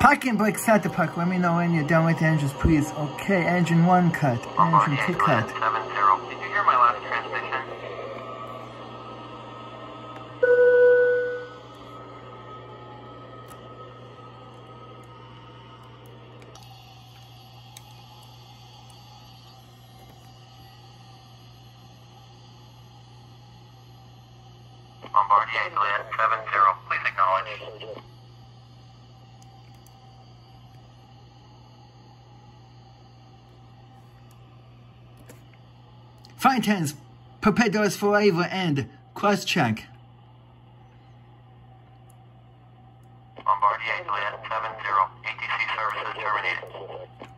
Parking brake start the park. Let me know when you're done with the engines, please. Okay, engine one cut. Engine two cut. Did you hear my last transmission? Bombardier seven zero. Please acknowledge. Prepare doors forever and cross check. Bombardier seven zero. ATC services terminated.